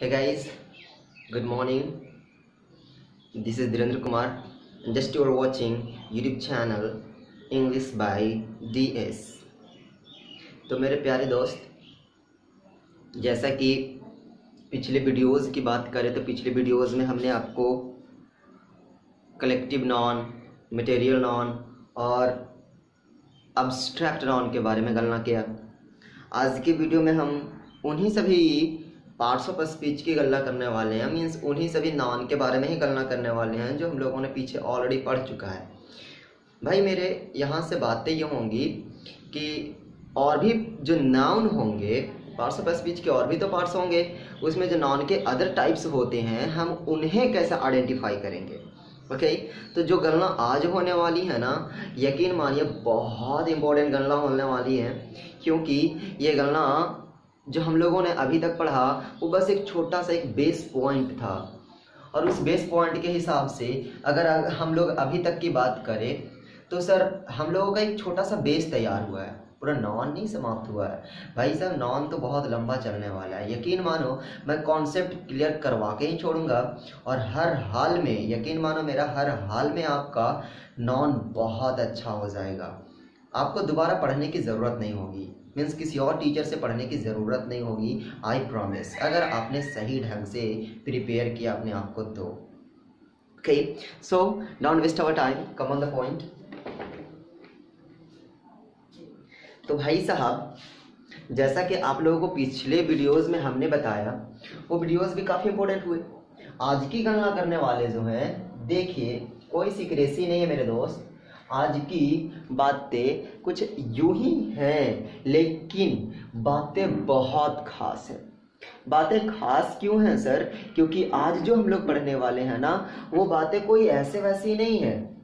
Hey guys, good morning. This is Dhirendra Kumar. And just you are YouTube channel English by DS. तो मेरे प्यारे दोस्त जैसा कि पिछले वीडियोस की बात करें तो पिछले वीडियोस में हमने आपको कलेक्टिव नॉन मटेरियल नॉन और अब्स्ट्रैक्ट नॉन के बारे में गणना किया आज की वीडियो में हम उन्हीं सभी पार्ट्स ऑफ़ स्पीच की गणना करने वाले हैं। मीन्स उन्हीं सभी नॉन के बारे में ही गणना करने वाले हैं, जो हम लोगों ने पीछे ऑलरेडी पढ़ चुका है। भाई, मेरे यहाँ से बातें ये होंगी कि और भी जो नाउन होंगे पार्ट्स ऑफ़ स्पीच के और भी तो पार्ट्स होंगे, उसमें जो नॉन के अदर टाइप्स होते हैं, हम उन्हें कैसे आइडेंटिफाई करेंगे? Okay okay? तो जो गणना आज होने वाली है ना, यकीन मानिए, बहुत इंपॉर्टेंट गणना होने वाली है, क्योंकि ये गणना जो हम लोगों ने अभी तक पढ़ा, वो बस एक छोटा सा एक बेस पॉइंट था। और उस बेस पॉइंट के हिसाब से अगर हम लोग अभी तक की बात करें तो सर, हम लोगों का एक छोटा सा बेस तैयार हुआ है। पूरा नॉन नहीं समाप्त हुआ है। भाई साहब नॉन तो बहुत लंबा चलने वाला है। यकीन मानो, मैं कॉन्सेप्ट क्लियर करवा के ही छोड़ूँगा। और हर हाल में, यकीन मानो मेरा हर हाल में आपका नॉन बहुत अच्छा हो जाएगा। आपको दोबारा पढ़ने की ज़रूरत नहीं होगी। मीन्स किसी और टीचर से पढ़ने की ज़रूरत नहीं होगी आई प्रॉमिस अगर आपने सही ढंग से प्रिपेयर किया अपने आप को तो। Okay so don't waste our time come on the point तो भाई साहब, जैसा कि आप लोगों को पिछले वीडियोस में हमने बताया, वो वीडियोस भी काफ़ी इंपॉर्टेंट हुए। आज की गणना करने वाले जो हैं, देखिए, कोई सीक्रेसी नहीं है मेरे दोस्त। आज की बातें कुछ यूँ ही हैं, लेकिन बातें बहुत खास हैं। बातें खास क्यों हैं, सर? क्योंकि आज जो हम लोग पढ़ने वाले हैं ना, वो बातें कोई ऐसे वैसी नहीं है।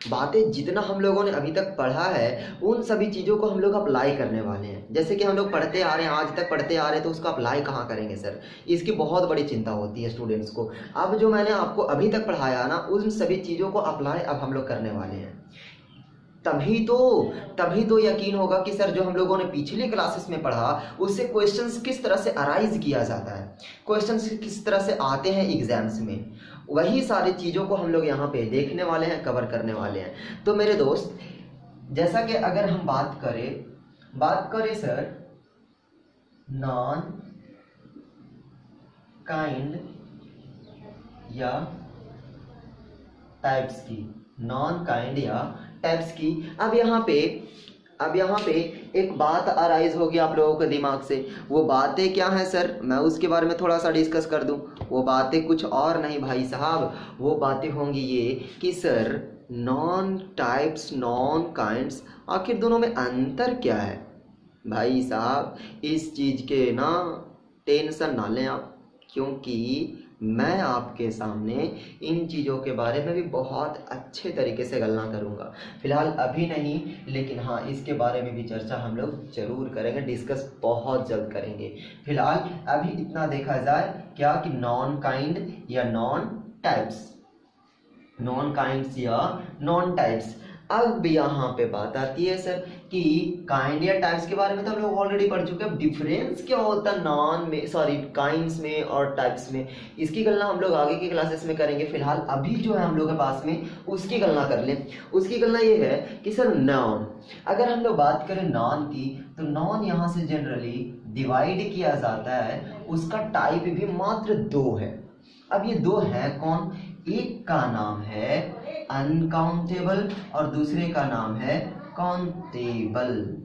बातें जितना हम लोगों ने अभी तक पढ़ा है, उन सभी चीज़ों को हम लोग अप्लाई करने वाले हैं। जैसे कि हम लोग पढ़ते आ रहे हैं, आज तक पढ़ते आ रहे हैं तो उसको अप्लाई कहाँ करेंगे सर इसकी बहुत बड़ी चिंता होती है स्टूडेंट्स को। अब जो मैंने आपको अभी तक पढ़ाया ना, उन सभी चीज़ों को अप्लाई अब हम लोग करने वाले हैं। तभी तो तभी तो यकीन होगा कि सर जो हम लोगों ने पिछले क्लासेस में पढ़ा, उससे क्वेश्चंस किस तरह से अराइज किया जाता है? क्वेश्चंस किस तरह से आते हैं एग्ज़ाम्स में? वही सारी चीज़ों को हम लोग यहाँ पे देखने वाले हैं कवर करने वाले हैं। तो मेरे दोस्त, जैसा कि अगर हम बात करें बात करें सर, नॉन काइंड या टाइप्स की नॉन काइंड या टाइप्स की। अब यहाँ पे अब यहाँ पे एक बात अराइज होगी आप लोगों के दिमाग से। वो बातें क्या हैं, सर? मैं उसके बारे में थोड़ा सा डिस्कस कर दूँ। वो बातें कुछ और नहीं, भाई साहब। वो बातें होंगी ये कि, sir noun types noun kinds आखिर दोनों में अंतर क्या है? भाई साहब, इस चीज़ के ना टेंशन ना लें आप, क्योंकि मैं आपके सामने इन चीज़ों के बारे में भी बहुत अच्छे तरीके से गलना करूँगा। फ़िलहाल अभी नहीं, लेकिन हाँ इसके बारे में भी चर्चा हम लोग ज़रूर करेंगे, डिस्कस बहुत जल्द करेंगे। फ़िलहाल अभी इतना देखा जाए क्या कि नॉन काइंड या नॉन टाइप्स। नॉन काइंड्स या नॉन टाइप्स। अब यहाँ पे बात आती है सर कि काइंड या टाइप्स के बारे में तो हम लोग ऑलरेडी पढ़ चुके हैं। डिफरेंस क्या होता है नॉन में सॉरी काइंड्स में और टाइप्स में? इसकी गणना हम लोग आगे की क्लासेस में करेंगे। फ़िलहाल अभी जो है हम लोग के पास में, उसकी गणना कर लें। उसकी गणना ये है कि सर नॉन अगर हम लोग बात करें नॉन की तो नॉन यहाँ से जनरली डिवाइड किया जाता है, उसका टाइप भी मात्र दो है। अब ये दो है कौन? एक का नाम है अनकाउंटेबल और दूसरे का नाम है काउंटेबल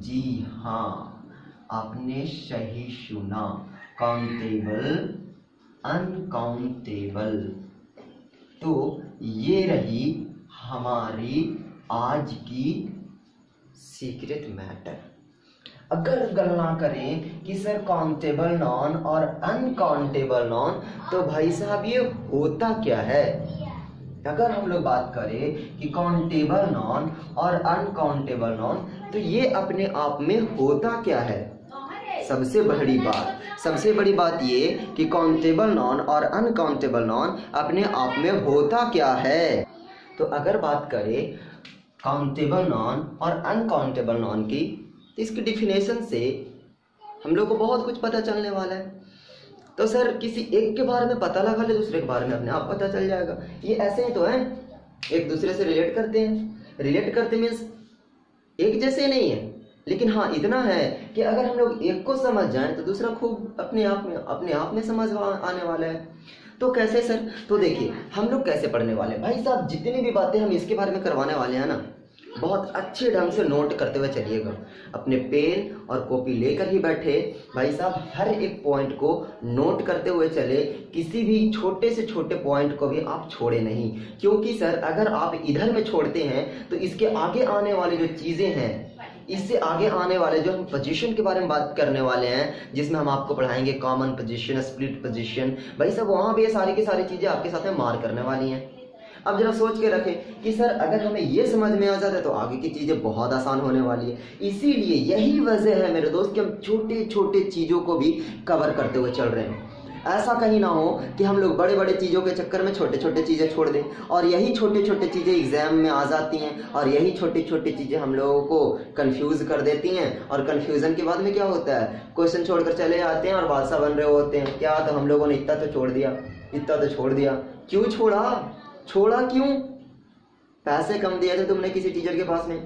जी हाँ आपने सही सुना। काउंटेबल अनकाउंटेबल तो ये रही हमारी आज की सीक्रेट मैटर अगर गणना करें कि सर काउंटेबल नॉन और अनकाउंटेबल नॉन तो भाई साहब ये होता क्या है? अगर हम लोग बात करें कि काउंटेबल नॉन और अनकाउंटेबल नॉन तो ये अपने आप में होता क्या है? सबसे बड़ी बात, सबसे बड़ी बात ये कि काउंटेबल नॉन और अनकाउंटेबल नॉन अपने आप में होता क्या है? तो अगर बात करें काउंटेबल नॉन और अनकाउंटेबल नॉन की इसकी डिफिनेशन से हम लोग को बहुत कुछ पता चलने वाला है। तो सर, किसी एक के बारे में पता लगा ले, दूसरे के बारे में अपने आप पता चल जाएगा। ये ऐसे ही तो है। एक दूसरे से रिलेट करते हैं। रिलेट करते मीन्स एक जैसे नहीं है। लेकिन हाँ इतना है कि अगर हम लोग एक को समझ जाएँ तो दूसरा खूब अपने आप में, अपने आप में समझ आने वाला है। तो कैसे सर? तो देखिए, हम लोग कैसे पढ़ने वाले भाई साहब, जितनी भी बातें हम इसके बारे में करवाने वाले हैं ना बहुत अच्छे ढंग से नोट करते हुए चलिएगा। अपने पेन और कॉपी लेकर ही बैठे। भाई साहब, हर एक पॉइंट को नोट करते हुए चले। किसी भी छोटे से छोटे पॉइंट को भी आप छोड़े नहीं। क्योंकि सर, अगर आप इधर में छोड़ते हैं तो इसके आगे आने वाली जो चीज़ें हैं, इससे आगे आने वाले जो हम पोजीशन के बारे में बात करने वाले हैं, जिसमें हम आपको पढ़ाएँगे कॉमन पोजीशन स्प्लिट पोजीशन भाई सब वहाँ भी ये सारी की सारी चीज़ें आपके साथ में मार करने वाली हैं। अब जरा सोच के रखें कि सर, अगर हमें ये समझ में आ जाता है तो आगे की चीज़ें बहुत आसान होने वाली है। इसीलिए यही वजह है मेरे दोस्त, कि हम छोटे छोटे चीज़ों को भी कवर करते हुए चल रहे हैं। ऐसा कहीं ना हो कि हम लोग बड़े बड़े चीज़ों के चक्कर में छोटे छोटे चीज़ें छोड़ दें, और यही छोटे छोटे चीज़ें एग्ज़ाम में आ जाती हैं, और यही छोटी छोटी चीज़ें हम लोगों को कंफ्यूज कर देती हैं। और कंफ्यूजन के बाद में क्या होता है? क्वेश्चन छोड़कर चले आते हैं और बादशाह बन रहे होते हैं। क्या तो हम लोगों ने इतना तो छोड़ दिया, इतना तो छोड़ दिया। क्यों छोड़ा? छोड़ा क्यों? पैसे कम दिए थे तुमने किसी टीचर के पास में।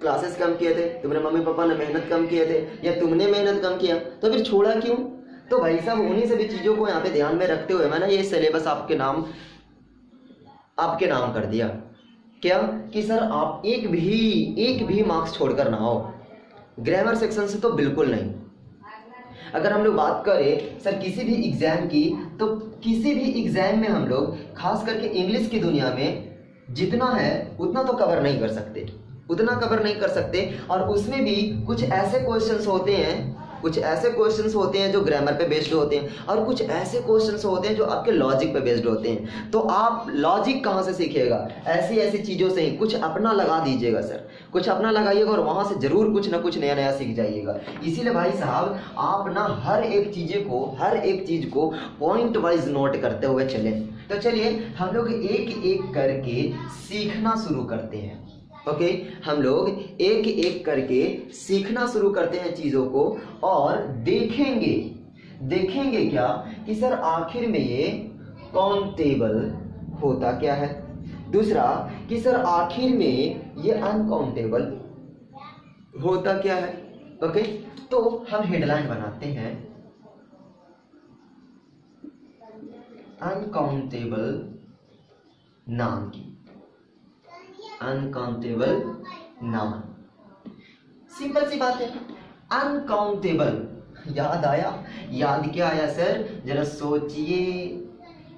क्लासेस कम किए थे तुम्हारे मम्मी पापा ने मेहनत कम किए थे, या तुमने मेहनत कम किया तो फिर छोड़ा क्यों? तो भाई साहब, उन्हीं सभी चीज़ों को यहाँ पे ध्यान में रखते हुए मैंने ये सिलेबस आपके नाम आपके नाम कर दिया। क्या? कि सर, आप एक भी एक भी मार्क्स छोड़कर ना हो ग्रामर सेक्शन से तो बिल्कुल नहीं। अगर हम लोग बात करें, सर, किसी भी एग्ज़ाम की तो किसी भी एग्ज़ाम में हम लोग, खास करके इंग्लिश की दुनिया में, जितना है, उतना तो कवर नहीं कर सकते। उतना कवर नहीं कर सकते, और उसमें भी कुछ ऐसे क्वेश्चंस होते हैं कुछ ऐसे क्वेश्चन होते हैं जो ग्रामर पे बेस्ड होते हैं और कुछ ऐसे क्वेश्चन होते हैं जो आपके लॉजिक पे बेस्ड होते हैं। तो आप लॉजिक कहाँ से सीखिएगा? ऐसी ऐसी चीज़ों से ही। कुछ अपना लगा दीजिएगा सर कुछ अपना लगाइएगा और वहाँ से ज़रूर कुछ ना कुछ नया नया सीख जाइएगा। इसीलिए भाई साहब, आप ना हर एक चीज़ें को, हर एक चीज़ को पॉइंट वाइज नोट करते हुए चले। तो चलिए, हम लोग एक एक करके सीखना शुरू करते हैं। ओके हम लोग एक एक करके सीखना शुरू करते हैं चीज़ों को और देखेंगे। देखेंगे क्या? कि सर, आखिर में ये काउंटेबल होता क्या है? दूसरा, कि सर, आखिर में ये अनकाउंटेबल होता क्या है? ओके तो हम हेडलाइन बनाते हैं। अनकाउंटेबल नाम की। अनकाउंटेबल नाउन सिंपल सी बात है। अनकाउंटेबल याद आया? याद क्या आया सर जरा सोचिए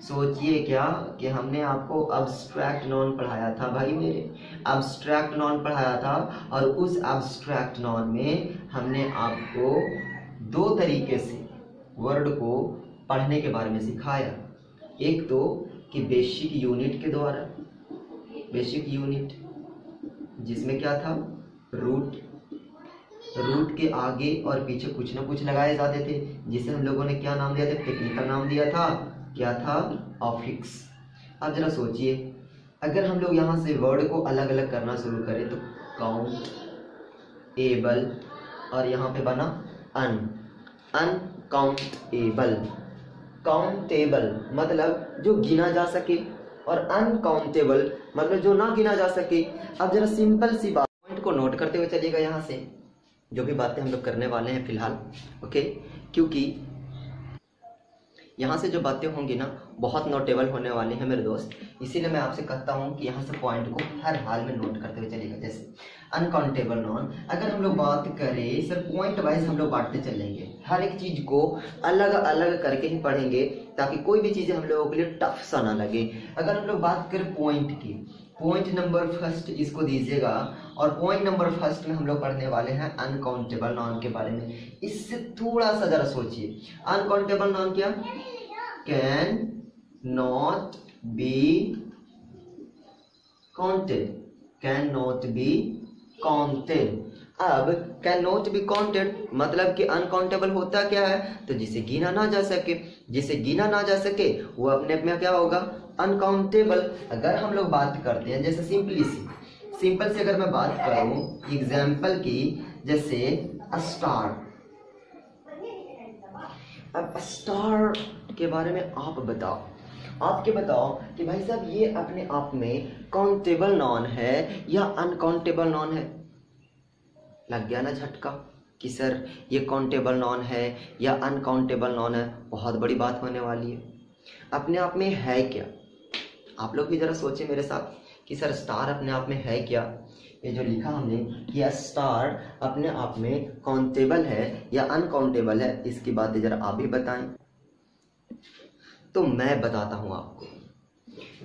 सोचिए क्या कि हमने आपको अब्स्ट्रैक्ट नॉन पढ़ाया था भाई मेरे। अब्स्ट्रैक्ट नॉन पढ़ाया था और उस अब्स्ट्रैक्ट नॉन में हमने आपको दो तरीके से वर्ड को पढ़ने के बारे में सिखाया। एक तो कि बेसिक यूनिट के द्वारा। बेसिक यूनिट जिसमें क्या था? रूट। रूट के आगे और पीछे कुछ ना कुछ लगाए जाते थे, जिसे हम लोगों ने क्या नाम दिया था? टेक्निकल नाम दिया था। क्या था? ऑफिक्स अब जरा सोचिए, अगर हम लोग यहाँ से वर्ड को अलग अलग करना शुरू करें तो काउंट एबल और यहाँ पे बना अन अनकाउंटेबल काउंटेबल मतलब जो गिना जा सके। और अनकाउंटेबल मतलब जो ना गिना जा सके। अब जरा सिंपल सी बात। पॉइंट को नोट करते हुए चलिएगा यहाँ से, जो भी बातें हम लोग करने वाले हैं फ़िलहाल ओके क्योंकि यहाँ से जो बातें होंगी ना, बहुत नोटेबल होने वाली हैं मेरे दोस्त। इसीलिए मैं आपसे कहता हूँ कि यहाँ से पॉइंट को हर हाल में नोट करते हुए चलेगा जैसे अनकाउंटेबल नॉन अगर हम लोग बात करें सर पॉइंट वाइज हम लोग बांटते चलेंगे। हर एक चीज़ को अलग अलग करके ही पढ़ेंगे, ताकि कोई भी चीज़ें हम लोगों के लिए टफ सा ना लगे। अगर हम लोग बात करें पॉइंट की पॉइंट नंबर फ़र्स्ट इसको दीजिएगा, और पॉइंट नंबर फ़र्स्ट में हम लोग पढ़ने वाले हैं अनकाउंटेबल नॉन के बारे में। इससे थोड़ा सा जरा सोचिए। अनकाउंटेबल नॉन क्या? Can not be counted can not be counted अब कैन नॉट बी काउंटेड मतलब कि अनकाउंटेबल होता क्या है? तो जिसे गिना ना जा सके, जिसे गिना ना जा सके, वो अपने आप में क्या होगा? अनकाउंटेबल अगर हम लोग बात करते हैं, जैसे सिंपली सी। सिंपल से अगर मैं बात करूँ एग्ज़ाम्पल की, जैसे स्टार अब स्टार के बारे में आप बताओ। आपके बताओ कि भाई साहब, ये अपने आप में काउंटेबल नॉन है या अनकाउंटेबल नॉन है? लग गया ना झटका कि सर, ये काउंटेबल नॉन है या अनकाउंटेबल नॉन है? बहुत बड़ी बात होने वाली है। अपने आप में है क्या? आप लोग भी ज़रा सोचें मेरे साथ कि सर स्टार अपने आप में है क्या? ये जो लिखा हमने कि स्टार अपने आप में काउंटेबल है या अनकाउंटेबल है, इसकी बातें ज़रा आप भी बताएँ। तो मैं बताता हूँ आपको।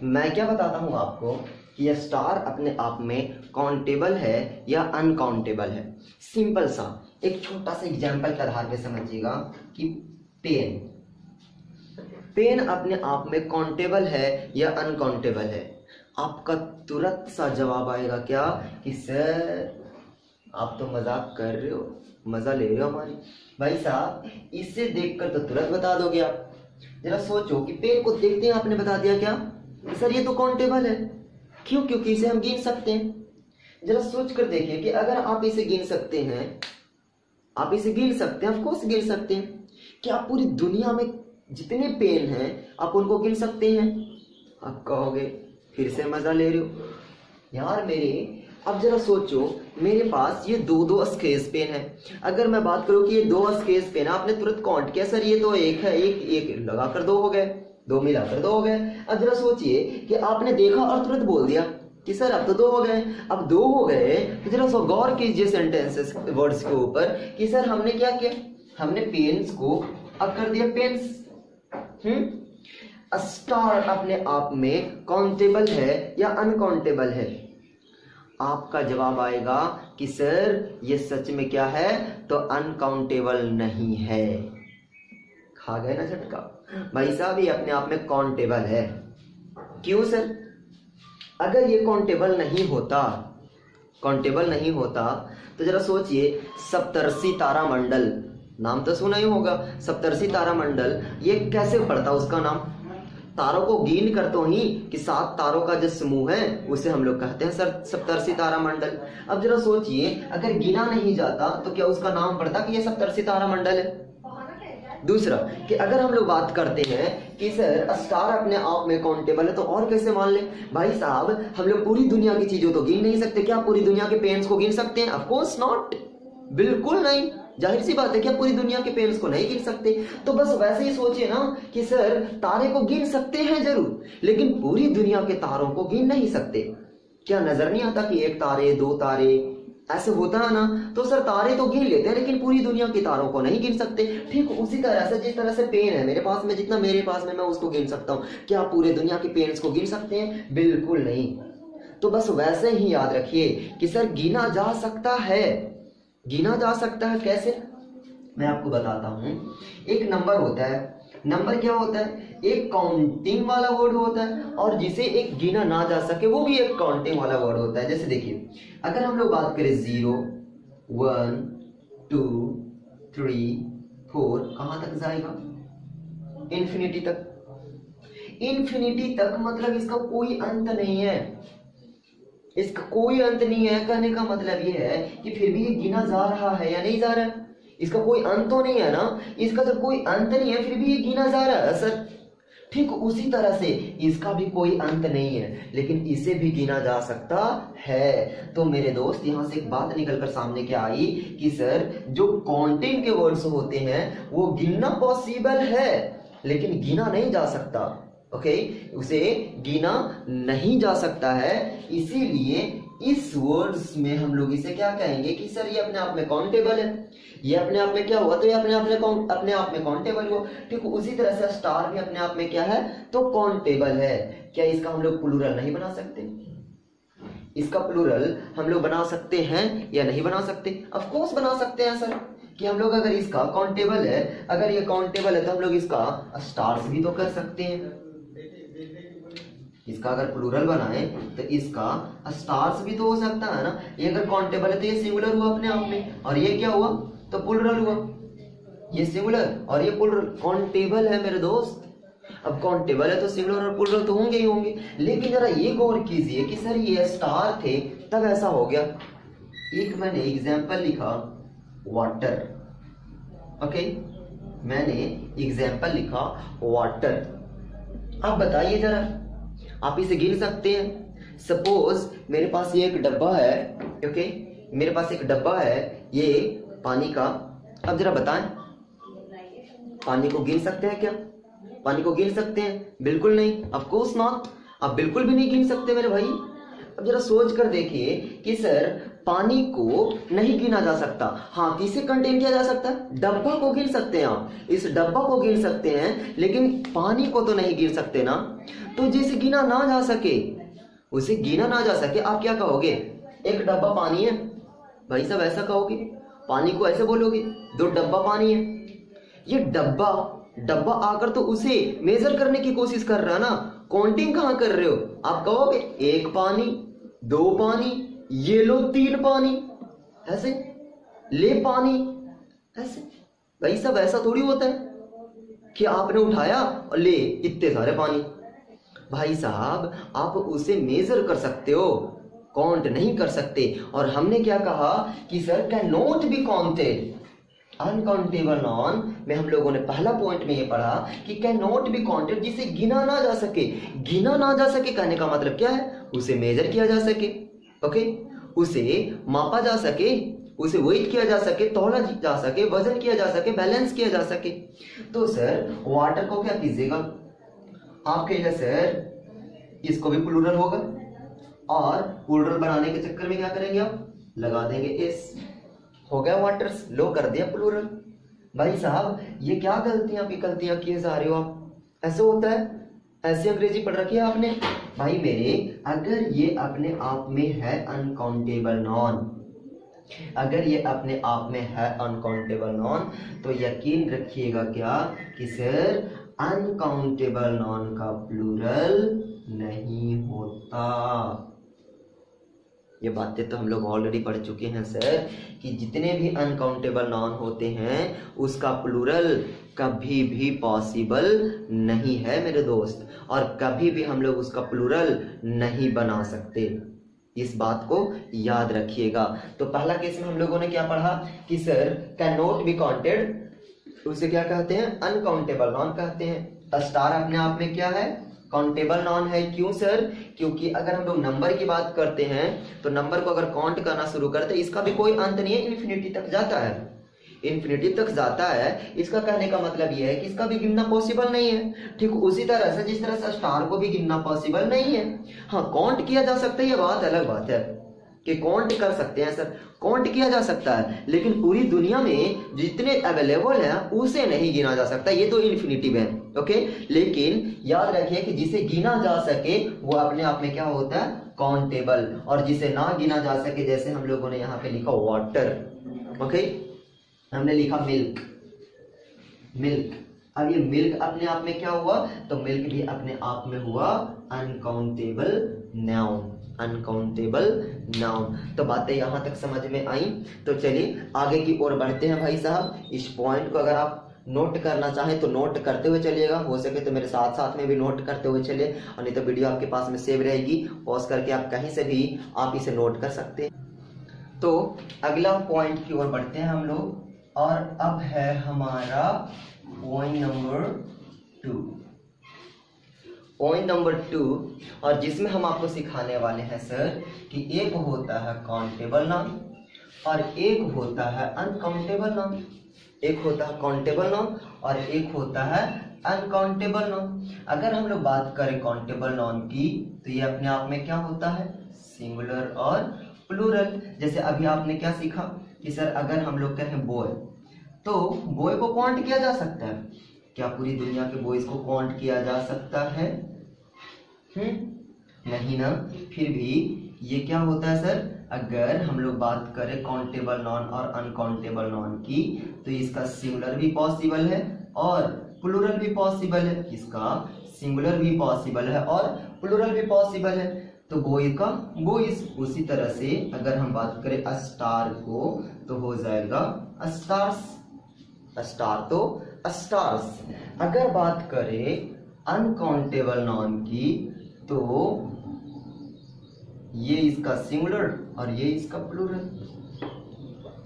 मैं क्या बताता हूँ आपको कि यह स्टार अपने आप में काउंटेबल है या अनकाउंटेबल है? सिंपल सा, एक छोटा सा एग्ज़ाम्पल के आधार पर समझिएगा कि पेन पेन अपने आप में काउंटेबल है या अनकाउंटेबल है? आपका तुरंत सा जवाब आएगा क्या? कि सर आप तो मज़ाक कर रहे हो, मज़ा ले रहे हो हमारी। भाई साहब इससे देखकर तो तुरंत बता दोगे आप। जरा सोचो कि पेन को देखते हैं आपने बता दिया क्या? सर ये तो काउंटेबल है। क्यों? क्योंकि इसे हम गिन सकते हैं। जरा सोच कर देखिए कि अगर आप इसे गिन सकते हैं, आप इसे गिन सकते हैं ऑफकोर्स गिन सकते हैं। क्या पूरी दुनिया में जितने पेन हैं, आप उनको गिन सकते हैं। आप कहोगे, फिर से मज़ा ले रहे हो। यार मेरे, अब जरा सोचो, मेरे पास ये दो दो स्केच पेन है। अगर मैं बात करूँ कि ये दो स्केच पेन आपने तुरंत काउंट किया, सर, ये तो एक है, एक एक लगाकर दो हो गए, दो मिलाकर दो हो गए। अब जरा सोचिए कि आपने देखा और तुरंत बोल दिया कि सर, अब तो दो हो गए, अब दो हो गए। तो जरा सो गौर कीजिए सेंटेंसेस वर्ड्स के ऊपर कि सर, हमने क्या किया? हमने पेन्स को अब कर दिया पेन्स स्टार अपने आप में काउंटेबल है या अनकाउंटेबल है? आपका जवाब आएगा कि सर, ये सच में क्या है? तो अनकाउंटेबल नहीं है। खा गए ना झटका। भाई साहब, ये अपने आप में काउंटेबल है। क्यों सर? अगर ये काउंटेबल नहीं होता काउंटेबल नहीं होता तो जरा सोचिए, सप्तर्षि तारा मंडल नाम तो सुना ही होगा, सप्तर्षि तारा मंडल ये कैसे पड़ता उसका नाम? तारों को गिन कर तो ही कि सात तारों का जो समूह है, उसे हम लोग कहते हैं सर, सप्तर्षि तारा मंडल अब जरा सोचिए, अगर गिना नहीं जाता तो क्या उसका नाम पड़ता कि ये सप्तर्षि तारा मंडल है? दूसरा, कि अगर हम लोग बात करते हैं कि सर स्टार अपने आप में काउंटेबल है तो और कैसे मान ले? भाई साहब, हम लोग पूरी दुनिया की चीज़ों तो गिन नहीं सकते, क्या पूरी दुनिया के पेन्स को गिन सकते हैं? ऑफकोर्स नॉट बिल्कुल नहीं। ज़ाहिर सी बात है क्या पूरी दुनिया के पेरेंट्स को नहीं गिन सकते। तो बस वैसे ही सोचिए ना कि सर, तारे को गिन सकते हैं ज़रूर, लेकिन पूरी दुनिया के तारों को गिन नहीं सकते। क्या नज़र नहीं आता कि एक तारे, दो तारे? ऐसे होता है ना तो सर तारे तो गिन लेते हैं, लेकिन पूरी दुनिया के तारों को नहीं गिन सकते। ठीक, उसी तरह से जिस तरह से पेन है, मेरे पास में जितना मेरे पास में मैं उसको गिन सकता हूँ। क्या पूरे दुनिया के पेन्स को गिन सकते हैं? बिल्कुल नहीं। तो बस वैसे ही याद रखिए कि सर गिना जा सकता है। गिना जा सकता है कैसे? मैं आपको बताता हूँ। एक नंबर होता है। नंबर क्या होता है? एक काउंटिंग वाला वर्ड होता है और जिसे एक गिना ना जा सके, वो भी एक काउंटिंग वाला वर्ड होता है। जैसे देखिए, अगर हम लोग बात करें zero one two three four कहाँ तक जाएगा? इंफिनिटी तक। इंफिनिटी तक मतलब इसका कोई अंत नहीं है। इसका कोई अंत नहीं है, कहने का मतलब ये है कि फिर भी ये गिना जा रहा है या नहीं जा रहा है? इसका कोई अंत तो नहीं है ना? इसका जब कोई अंत नहीं है, फिर भी ये गिना जा रहा है सर ठीक उसी तरह से इसका भी कोई अंत नहीं है, लेकिन इसे भी गिना जा सकता है। तो मेरे दोस्त, यहाँ से एक बात निकलकर सामने क्या आई कि सर, जो काउंटिंग के वर्ड्स होते हैं, वो गिनना पॉसिबल है, लेकिन गिना नहीं जा सकता। ओके उसे गिना नहीं जा सकता है। इसीलिए इस वर्ड्स में हम लोग इसे क्या कहेंगे कि सर, ये अपने आप में काउंटेबल है। ये अपने आप में क्या हुआ? तो ये अपने आप में अपने आप में काउंटेबल हुआ। ठीक, उसी तरह से स्टार भी अपने आप में क्या है? तो काउंटेबल है। क्या इसका हम लोग प्लूरल नहीं बना सकते? इसका प्लूरल हम लोग बना सकते हैं या नहीं बना सकते? ऑफकोर्स बना सकते हैं, सर। कि हम लोग अगर इसका काउंटेबल है, अगर ये काउंटेबल है तो हम लोग इसका स्टार्स भी तो कर सकते हैं। इसका अगर प्लूरल बनाए तो इसका स्टार्स भी तो हो सकता है ना? ये अगर काउंटेबल है तो ये सिंगुलर हुआ अपने आप में। और ये क्या हुआ? तो प्लूरल हुआ। ये सिंगुलर और ये प्लूरल काउंटेबल है मेरे दोस्त। अब काउंटेबल है तो सिंगुलर और प्लूरल तो होंगे ही होंगे। लेकिन जरा ये गौर कीजिए कि सर ये स्टार थे, तब ऐसा हो गया। एक मैंने एग्ज़ाम्पल लिखा वाटर ओके मैंने एग्ज़ाम्पल लिखा वाटर आप बताइए जरा। आप इसे गिन सकते हैं। सपोज़ मेरे पास ये एक डब्बा है ओके मेरे पास एक डब्बा है, ये पानी का। अब जरा बताएँ। पानी को गिन सकते हैं क्या? पानी को गिन सकते हैं? बिल्कुल नहीं। अफकोर्स नॉट आप बिल्कुल भी नहीं गिन सकते मेरे भाई। अब जरा सोच कर देखिए कि सर पानी को नहीं गिना जा सकता। हाँ किसे कंटेन किया जा सकता। है डब्बा को गिन सकते हैं आप। इस डब्बा को गिन सकते हैं, लेकिन पानी को तो नहीं गिन सकते ना। तो जिसे गिना ना जा सके, उसे गिना ना जा सके, आप क्या कहोगे? एक डब्बा पानी है। भाई साहब, ऐसा कहोगे? पानी को ऐसे बोलोगे? दो डब्बा पानी है। ये डब्बा डब्बा आकर तो उसे मेजर करने की कोशिश कर रहा ना। काउंटिंग कहाँ कर रहे हो? आप कहोगे, एक पानी, दो पानी ये लो तीन पानी ऐसे ले पानी ऐसे भाई सब ऐसा थोड़ी होता है कि आपने उठाया और ले, इतने सारे पानी। भाई साहब, आप उसे मेजर कर सकते हो काउंट नहीं कर सकते। और हमने क्या कहा कि sir can not be counted uncountable noun में हम लोगों ने पहला पॉइंट में ये पढ़ा कि कैन नॉट बी काउंटेड जिसे गिना ना जा सके। गिना ना जा सके कहने का मतलब क्या है? उसे मेजर किया जा सके। ओके उसे मापा जा सके, उसे वेट किया जा सके तोड़ा जा सके, वज़न किया जा सके बैलेंस किया जा सके। तो सर वाटर को क्या कीजिएगा? आप कहेगा सर इसको भी प्लूरल होगा। और प्लूरल बनाने के चक्कर में क्या करेंगे आप? लगा देंगे इस। हो गया वाटर्स लो कर दिया प्लूरल भाई साहब, ये क्या गलतियाँ भी गलतियाँ किए जा रहे हो आप? ऐसे होता है? ऐसी अंग्रेज़ी पढ़ रखी है आपने? भाई मेरे, अगर ये अपने आप में है अनकाउंटेबल नॉन अगर ये अपने आप में है अनकाउंटेबल नॉन तो यकीन रखिएगा क्या कि सर अनकाउंटेबल नॉन का प्लूरल नहीं होता। ये बातें तो हम लोग ऑलरेडी पढ़ चुके हैं सर कि जितने भी अनकाउंटेबल नॉन होते हैं, उसका प्लूरल कभी भी पॉसिबल नहीं है मेरे दोस्त, और कभी भी हम लोग उसका प्लूरल नहीं बना सकते। इस बात को याद रखिएगा। तो पहला केस में हम लोगों ने क्या पढ़ा कि sir can not be counted उसे क्या कहते हैं? अनकाउंटेबल नॉन कहते हैं। स्टार अपने आप में क्या है? काउंटेबल नॉन है। क्यों सर क्योंकि अगर हम लोग नंबर की बात करते हैं तो नंबर को अगर काउंट करना शुरू करते इसका भी कोई अंत नहीं है इन्फिनिटी तक जाता है। इन्फिनिटी तक जाता है, इसका कहने का मतलब यह है कि इसका भी गिनना पॉसिबल नहीं है। ठीक उसी तरह से, जिस तरह से स्टार को भी गिनना पॉसिबल नहीं है। हाँ काउंट किया जा सकता है, ये बात अलग बात है कि काउंट कर सकते हैं सर काउंट किया जा सकता है, लेकिन पूरी दुनिया में जितने अवेलेबल हैं, उसे नहीं गिना जा सकता। ये तो इन्फिनिटिव है। ओके लेकिन याद रखिए कि जिसे गिना जा सके, वो अपने आप में क्या होता है? काउंटेबल और जिसे ना गिना जा सके, जैसे हम लोगों ने यहाँ पे लिखा वाटर ओके हमने लिखा मिल्क मिल्क अब ये मिल्क अपने आप में क्या हुआ? तो मिल्क भी अपने आप में हुआ अनकाउंटेबल नाउन अनकाउंटेबल नाउन तो बातें यहाँ तक समझ में आई। तो चलिए आगे की ओर बढ़ते हैं भाई साहब। इस पॉइंट को अगर आप नोट करना चाहें तो नोट करते हुए चलिएगा। हो सके तो मेरे साथ साथ में भी नोट करते हुए चलिए, और नहीं तो वीडियो आपके पास में सेव रहेगी। पॉज करके आप कहीं से भी आप इसे नोट कर सकते हैं। तो अगला पॉइंट की ओर बढ़ते हैं हम लोग, और अब है हमारा point number two point number two और जिसमें हम आपको सिखाने वाले हैं सर कि एक होता है काउंटेबल नाम और एक होता है अनकाउंटेबल नाम एक होता है काउंटेबल नाम और एक होता है अनकाउंटेबल नाम अगर हम लोग बात करें काउंटेबल नाउन की तो ये अपने आप में क्या होता है? सिंगुलर और प्लूरल जैसे अभी आपने क्या सीखा कि सर अगर हम लोग कहें बॉय तो बॉय को काउंट किया जा सकता है। क्या पूरी दुनिया के बॉयज़ को काउंट किया जा सकता है? हम्म नहीं ना। फिर भी ये क्या होता है सर? अगर हम लोग बात करें काउंटेबल नॉन और अनकाउंटेबल नॉन की तो इसका सिंगुलर भी पॉसिबल है और प्लूरल भी पॉसिबल है। इसका सिंगुलर भी पॉसिबल है और प्लूरल भी पॉसिबल है। तो बोई का बोइस उसी तरह से अगर हम बात करें अस्टार को तो हो जाएगा स्टार्स स्टार तो स्टार्स अगर बात करें अनकाउंटेबल नॉन की तो ये इसका सिंगुलर और ये इसका प्लूरल।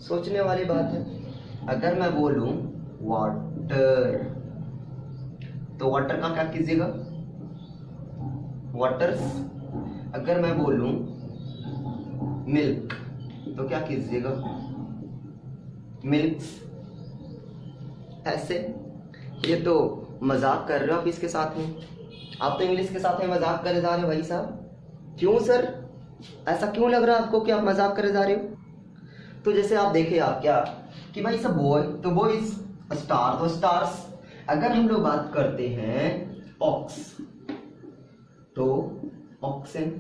सोचने वाली बात है, अगर मैं बोलूँ वाटर तो वाटर का क्या कीजिएगा? वाटर्स अगर मैं बोलूँ मिल्क तो क्या कीजिएगा? मिल्क्स ऐसे। ये तो मज़ाक कर रहे हो आप इसके साथ में। आप तो इंग्लिश के साथ में मज़ाक करे जा रहे हो भाई साहब। क्यों, सर? ऐसा क्यों लग रहा है आपको कि आप मज़ाक करे जा रहे हो? तो जैसे आप देखे आप क्या, कि भाई सब बॉय तो बॉयज़ स्टार तो स्टार्स अगर हम लोग बात करते हैं ऑक्स तो ऑक्सीजन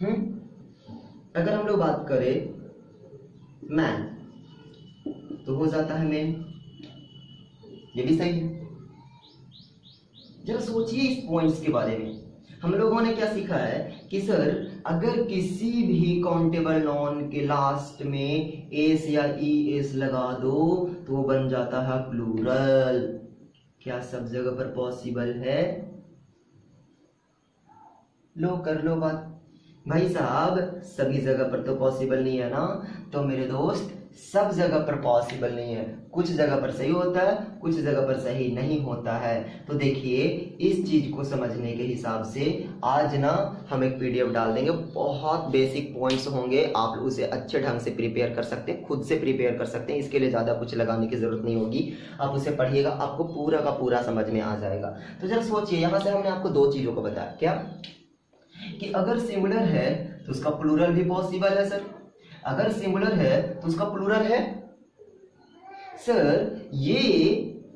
हम्म अगर हम लोग बात करें मैन तो हो जाता है मैन ये भी सही है। जरा सोचिए इस पॉइंट्स के बारे में। हम लोगों ने क्या सीखा है कि सर, अगर किसी भी काउंटेबल नॉन के लास्ट में एस या ई एस लगा दो तो वो बन जाता है प्लूरल क्या सब जगह पर पॉसिबल है? लो, कर लो बात. भाई साहब, सभी जगह पर तो पॉसिबल नहीं है ना? तो मेरे दोस्त सब जगह पर पॉसिबल नहीं है। कुछ जगह पर सही होता है, कुछ जगह पर सही नहीं होता है। तो देखिए, इस चीज़ को समझने के हिसाब से आज ना हम एक पीडीएफ डाल देंगे। बहुत बेसिक पॉइंट्स होंगे। आप उसे अच्छे ढंग से प्रिपेयर कर सकते हैं, खुद से प्रिपेयर कर सकते हैं। इसके लिए ज़्यादा कुछ लगाने की ज़रूरत नहीं होगी। आप उसे पढ़िएगा, आपको पूरा का पूरा समझ में आ जाएगा। तो जरा सोचिए, यहाँ से हमने आपको दो चीज़ों को बताया। क्या? कि अगर सिमिलर है तो उसका प्लूरल भी पॉसिबल है सर अगर सिंगुलर है तो उसका प्लूरल है? सर, ये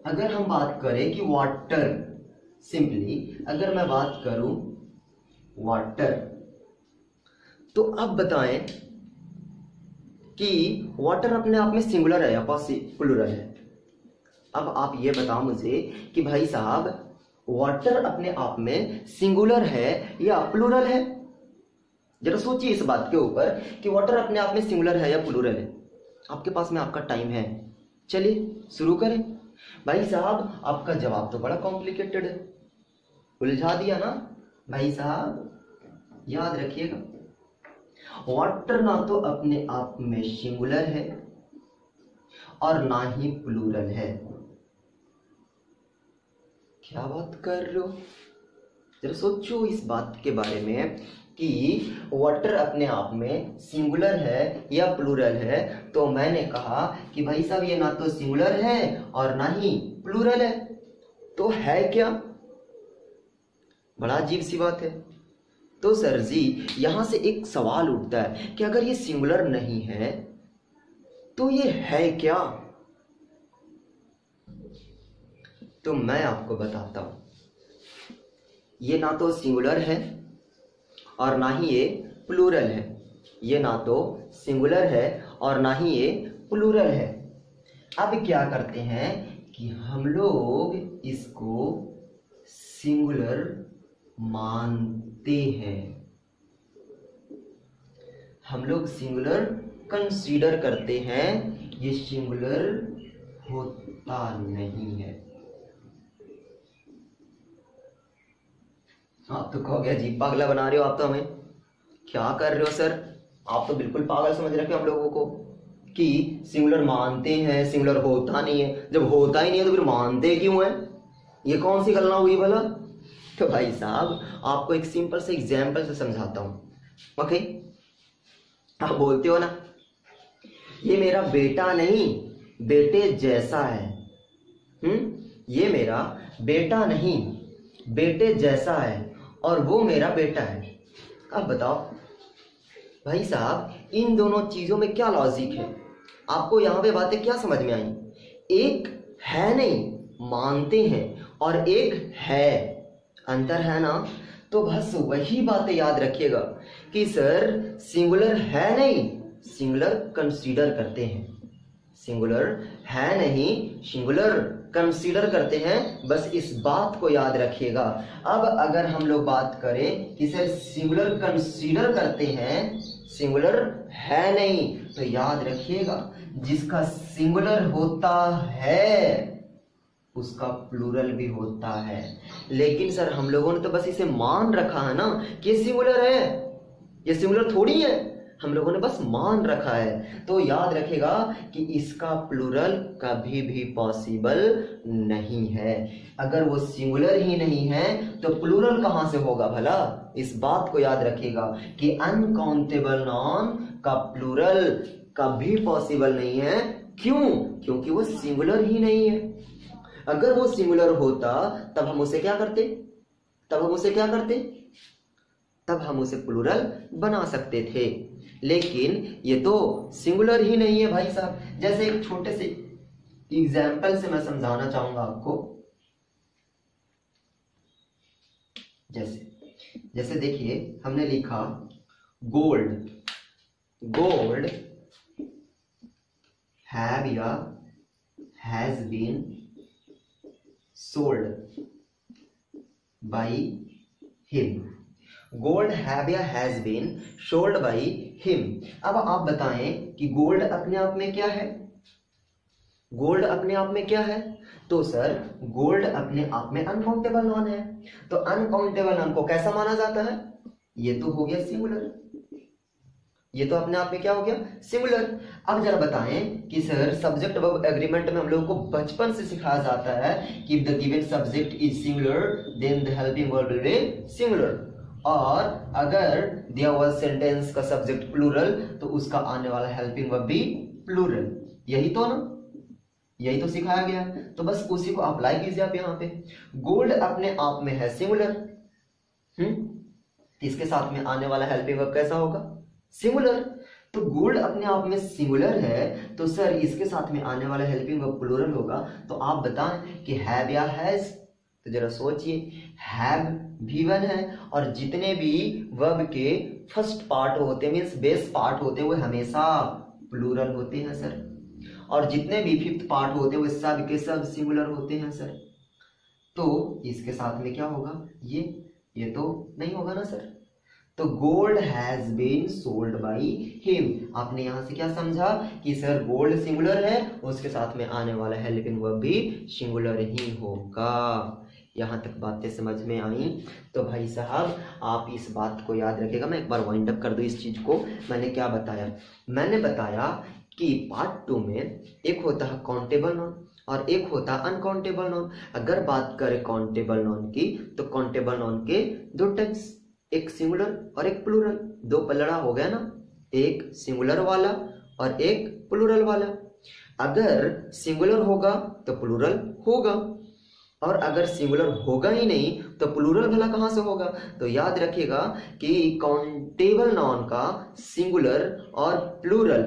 अगर हम बात करें कि वाटर सिंपली अगर मैं बात करूँ वाटर तो अब बताएँ कि वाटर अपने आप में सिंगुलर है या प्लूरल है। अब आप ये बताओ मुझे कि भाई साहब वाटर अपने आप में सिंगुलर है या प्लूरल है? जरा सोचिए इस बात के ऊपर कि वाटर अपने आप में सिंगुलर है या प्लूरल है। आपके पास में आपका टाइम है। चलिए, शुरू करें। भाई साहब, आपका जवाब तो बड़ा कॉम्प्लिकेटेड है। उलझा दिया ना? भाई साहब, याद रखिएगा। वाटर ना तो अपने आप में सिंगुलर है और ना ही प्लूरल है। क्या बात कर रहे हो? जरा सोचो इस बात के बारे में। कि वाटर अपने आप में सिंगुलर है या प्लूरल है तो मैंने कहा कि भाई साहब, ये ना तो सिंगुलर है और ना ही प्लूरल है। तो है क्या? बड़ा अजीब सी बात है। तो सर जी, यहाँ से एक सवाल उठता है कि अगर ये सिंगुलर नहीं है तो ये है क्या? तो मैं आपको बताता हूँ। ये ना तो सिंगुलर है और ना ही ये प्लूरल है। ये ना तो सिंगुलर है और ना ही ये प्लूरल है। अब क्या करते हैं कि हम लोग इसको सिंगुलर मानते हैं। हम लोग सिंगुलर कंसीडर करते हैं, ये सिंगुलर होता नहीं है। आप तो कहोगे अजीब पागला बना रहे हो आप तो हमें? क्या कर रहे हो, सर? आप तो बिल्कुल पागल समझ रखे हम लोगों को कि सिंगुलर मानते हैं, सिंगुलर होता नहीं है। जब होता ही नहीं है तो फिर मानते क्यों है? ये कौन सी गलना हुई भला? तो भाई साहब, आपको एक सिंपल से एग्ज़ाम्पल से समझाता हूँ। ओके? आप बोलते हो ना, ये मेरा बेटा नहीं, बेटे जैसा है। हम्म? ये मेरा बेटा नहीं, बेटे जैसा है। और वो मेरा बेटा है। अब बताओ, भाई साहब, इन दोनों चीज़ों में क्या लॉजिक है? आपको यहाँ पे बातें क्या समझ में आई? एक है नहीं, मानते हैं, और एक है। अंतर है ना? तो बस वही बातें याद रखिएगा कि सर सिंगुलर है नहीं सिंगुलर कंसीडर करते हैं। सिंगुलर है नहीं सिंगुलर कंसीडर करते हैं, बस इस बात को याद रखिएगा। अब अगर हम लोग बात करें कि सर सिंगुलर कंसीडर करते हैं सिंगुलर है नहीं तो याद रखिएगा, जिसका सिंगुलर होता है, उसका प्लूरल भी होता है। लेकिन सर, हम लोगों ने तो बस इसे मान रखा है ना, कि सिंगुलर है, ये सिंगुलर थोड़ी है। हम लोगों ने बस मान रखा है। तो याद रखेगा कि इसका प्लूरल कभी भी पॉसिबल नहीं है। अगर वो सिंगुलर ही नहीं है तो प्लूरल कहाँ से होगा भला? इस बात को याद रखिएगा कि अनकाउंटेबल नॉन का प्लूरल कभी पॉसिबल नहीं है। क्यों? क्योंकि वो सिंगुलर ही नहीं है। अगर वो सिंगुलर होता, तब हम उसे क्या करते? तब हम उसे क्या करते? तब हम उसे प्लूरल बना सकते थे। लेकिन ये तो सिंगुलर ही नहीं है भाई साहब। जैसे एक छोटे से एग्ज़ाम्पल से मैं समझाना चाहूँगा आपको। जैसे जैसे देखिए, हमने लिखा गोल्ड गोल्ड हैव या has been sold by him gold have या has been sold by him अब आप बताएँ कि गोल्ड अपने आप में क्या है? गोल्ड अपने आप में क्या है? तो सर गोल्ड अपने आप में अनकाउंटेबल नॉन है। तो अनकाउंटेबल नॉन को कैसा माना जाता है? ये तो हो गया सिंगुलर ये तो अपने आप में क्या हो गया? सिंगुलर अब जरा बताएँ कि सर सब्जेक्ट वर्ब एग्रीमेंट में हम लोगों को बचपन से सिखाया जाता है कि the given subject is singular then the helping verb will be singular और अगर दिया हुआ सेंटेंस का सब्जेक्ट प्लूरल तो उसका आने वाला हेल्पिंग वर्ब भी प्लूरल यही तो ना? यही तो सिखाया गया। तो बस उसी को अप्लाई कीजिए आप यहाँ पे। गोल्ड अपने आप में है सिंगुलर हम्म? इसके साथ में आने वाला हेल्पिंग वर्ब कैसा होगा? सिंगुलर तो गोल्ड अपने आप में सिंगुलर है तो सर इसके साथ में आने वाला हेल्पिंग वर्ब प्लूरल होगा। तो आप बताएँ कि हैव या हैज़ तो जरा सोचिए हैव भी वन है और जितने भी वर्ब के फ़र्स्ट पार्ट होते हैं मीन्स बेस पार्ट होते हैं, वो हमेशा प्लूरल होते हैं सर और जितने भी फिफ्थ पार्ट होते हैं, वो सब के सब सिंगुलर होते हैं सर तो इसके साथ में क्या होगा? ये ये तो नहीं होगा ना सर तो gold has been sold by him आपने यहाँ से क्या समझा कि सर गोल्ड सिंगुलर है, उसके साथ में आने वाला है, लेकिन वह भी सिंगुलर ही होगा। यहाँ तक बातें समझ में आई। तो भाई साहब, आप इस बात को याद रखेगा मैं एक बार वाइंड अप कर दूँ इस चीज़ को। मैंने क्या बताया? मैंने बताया कि पार्ट टू में एक होता है काउंटेबल नॉन और एक होता है अनकाउंटेबल नॉन अगर बात करें काउंटेबल नॉन की तो काउंटेबल नॉन के दो टाइप्स एक सिंगुलर और एक प्लूरल दो पलड़ा हो गया ना? एक सिंगुलर वाला और एक प्लूरल वाला। अगर सिंगुलर होगा तो प्लूरल होगा। और अगर सिंगुलर होगा ही नहीं तो प्लूरल भला कहाँ से होगा? तो याद रखिएगा कि काउंटेबल नॉन का सिंगुलर और प्लूरल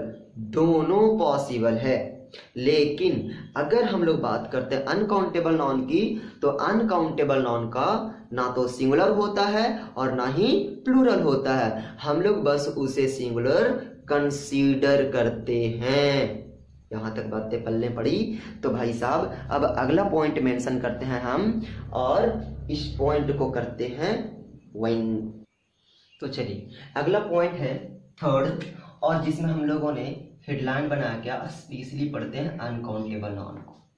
दोनों पॉसिबल है। लेकिन अगर हम लोग बात करते हैं अनकाउंटेबल नॉन की तो अनकाउंटेबल नॉन का ना तो सिंगुलर होता है और ना ही प्लूरल होता है। हम लोग बस उसे सिंगुलर कंसीडर करते हैं। यहाँ तक बातें पल्ले पड़ी। तो भाई साहब, अब अगला पॉइंट मेंशन करते हैं हम, और इस पॉइंट को करते हैं वन तो चलिए, अगला पॉइंट है थर्ड और जिसमें हम लोगों ने हेडलाइन बनाया क्या स्पेशली पढ़ते हैं अनकाउंटेबल नॉन को।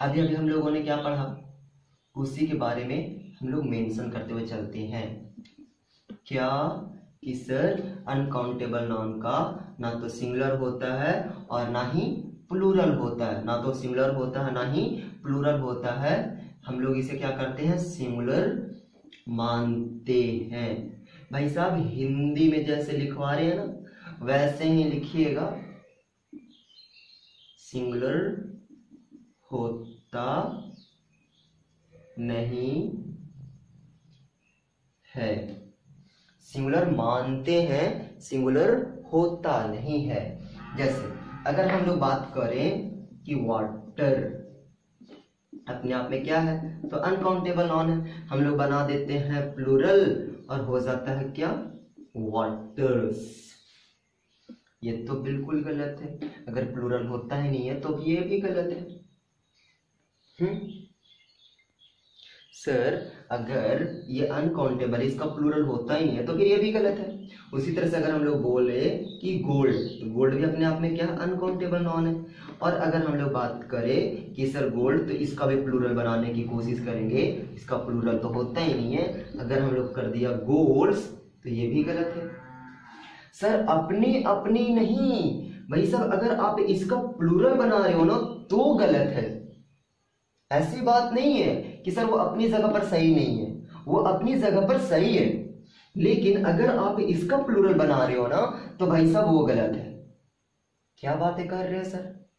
अभी अभी हम लोगों ने क्या पढ़ा? उसी के बारे में हम लोग मेंशन करते हुए चलते हैं। क्या? कि सर अनकाउंटेबल नॉन का ना तो सिंगुलर होता है और ना ही प्लूरल होता है। ना तो सिंगुलर होता है, ना ही प्लूरल होता है। हम लोग इसे क्या करते हैं? सिंगुलर मानते हैं। भाई साहब, हिंदी में जैसे लिखवा रहे हैं ना, वैसे ही लिखिएगा। सिंगुलर होता नहीं है। सिंगुलर मानते हैं सिंगुलर होता नहीं है। जैसे, अगर हम लोग बात करें कि वाटर अपने आप में क्या है तो अनकाउंटेबल नॉन है। हम लोग बना देते हैं प्लूरल और हो जाता है क्या? वाटर्स ये तो बिल्कुल गलत है। अगर प्लूरल होता ही नहीं है तो ये भी गलत है। हम्म? सर अगर ये अनकाउंटेबल इसका प्लूरल होता ही है तो फिर ये भी गलत है। उसी तरह से अगर हम लोग बोले कि गोल्ड तो गोल्ड भी अपने आप में क्या? अनकाउंटेबल नॉन है। और अगर हम लोग बात करें कि सर गोल्ड तो इसका भी प्लूरल बनाने की कोशिश करेंगे। इसका प्लूरल तो होता ही नहीं है। अगर हम लोग कर दिया गोल्ड्स तो ये भी गलत है। सर अपनी अपनी नहीं। भाई साहब, अगर आप इसका प्लूरल बना रहे हो ना तो गलत है। ऐसी बात नहीं है। कि सर वो अपनी जगह पर सही नहीं है। वो अपनी जगह पर सही है। लेकिन अगर आप इसका प्लूरल बना रहे हो ना तो भाई साहब वो गलत है। क्या बातें कर रहे हैं सर?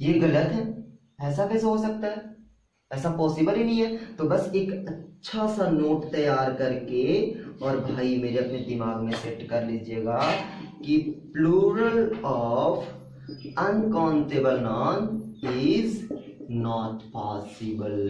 ये गलत है। ऐसा कैसे हो सकता है? ऐसा पॉसिबल ही नहीं है। तो बस एक अच्छा सा नोट तैयार करके और भाई मेरे अपने दिमाग में सेट कर लीजिएगा कि plural of uncountable noun is not possible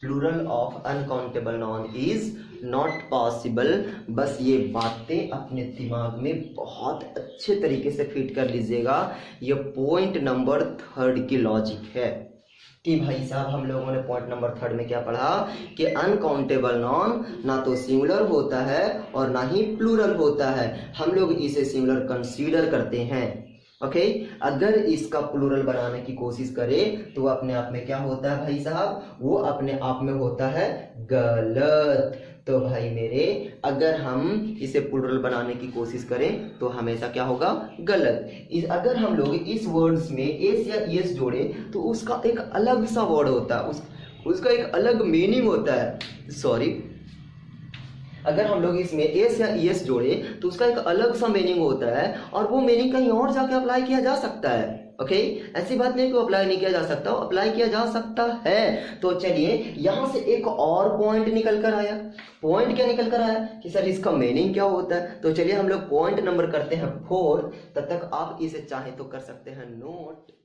plural of uncountable noun is not possible बस ये बातें अपने दिमाग में बहुत अच्छे तरीके से फिट कर लीजिएगा। ये पॉइंट नंबर थर्ड की लॉजिक है। कि भाई साहब, हम लोगों ने पॉइंट नंबर थर्ड में क्या पढ़ा? कि अनकाउंटेबल नॉन ना तो सिंगुलर होता है और ना ही प्लूरल होता है। हम लोग इसे सिंगुलर कंसीडर करते हैं। ओके? अगर इसका प्लूरल बनाने की कोशिश करे तो अपने आप में क्या होता है भाई साहब? वो अपने आप में होता है गलत। तो भाई मेरे, अगर हम इसे प्लूरल बनाने की कोशिश करें तो हमेशा क्या होगा? गलत। इस, अगर हम लोग इस वर्ड्स में एस या एस जोड़े तो उसका एक अलग सा वर्ड होता है। उस, उसका एक अलग मीनिंग होता है। सॉरी अगर हम लोग इसमें एस या एस जोड़े तो उसका एक अलग सा मीनिंग होता है और वो मीनिंग कहीं और जाके अप्लाई किया जा सकता है ओके okay? ऐसी बात नहीं कि अप्लाई नहीं किया जा सकता अप्लाई किया जा सकता है। तो चलिए, यहाँ से एक और पॉइंट निकल कर आया। पॉइंट क्या निकल कर आया? कि सर इसका मीनिंग क्या होता है? तो चलिए हम लोग पॉइंट नंबर करते हैं फोर तब तक आप इसे चाहे तो कर सकते हैं नोट